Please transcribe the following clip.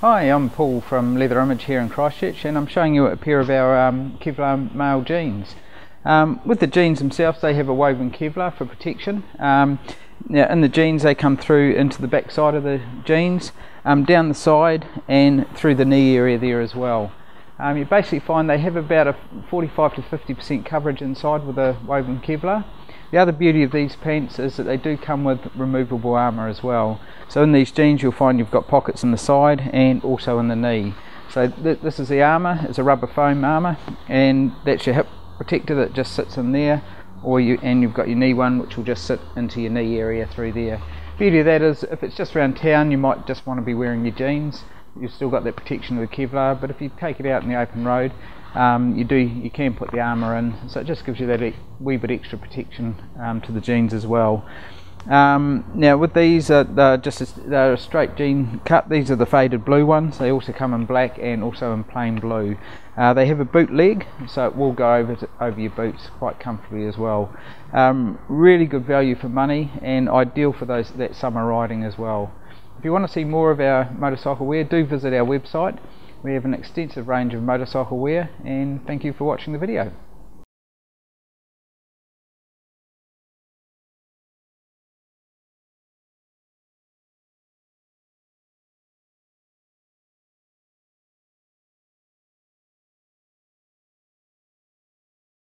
Hi, I'm Paul from Leather Image here in Christchurch and I'm showing you a pair of our um, Kevlar male jeans. Um, with the jeans themselves they have a woven Kevlar for protection. Um, now in the jeans they come through into the back side of the jeans, um, down the side and through the knee area there as well. Um, you basically find they have about a 45 to 50% coverage inside with a woven Kevlar. The other beauty of these pants is that they do come with removable armour as well. So in these jeans you'll find you've got pockets in the side and also in the knee. So th this is the armour, it's a rubber foam armour and that's your hip protector that just sits in there or you and you've got your knee one which will just sit into your knee area through there. Beauty of that is if it's just around town you might just want to be wearing your jeans. You've still got that protection of the Kevlar but if you take it out in the open road um, you do you can put the armour in. So it just gives you that e wee bit extra protection um, to the jeans as well. Um, now with these uh, they're just a, they're a straight jean cut these are the faded blue ones. They also come in black and also in plain blue. Uh, they have a boot leg so it will go over to, over your boots quite comfortably as well. Um, really good value for money and ideal for those that summer riding as well if you want to see more of our motorcycle wear do visit our website we have an extensive range of motorcycle wear and thank you for watching the video.